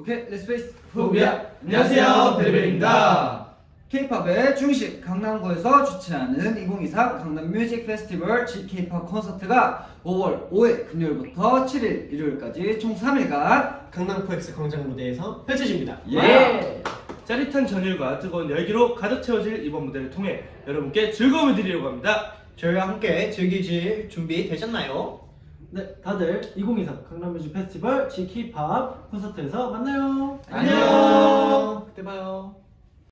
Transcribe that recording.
오케이, let's face who we are. 안녕하세요, 베리베리입니다. K-팝의 중심 강남구에서 주최하는 2023 강남 뮤직 페스티벌 G-K-팝 콘서트가 5월 5일 금요일부터 7일 일요일까지 총 3일간 강남 코엑스 광장 무대에서 펼쳐집니다. 예! 짜릿한 전율과 뜨거운 열기로 가득 채워질 이번 무대를 통해 여러분께 즐거움을 드리려고 합니다. 저희와 함께 즐기실 준비 되셨나요? 네, 다들 2023 강남뮤직 페스티벌 G키팝 콘서트에서 만나요. 안녕. 그때 봐요.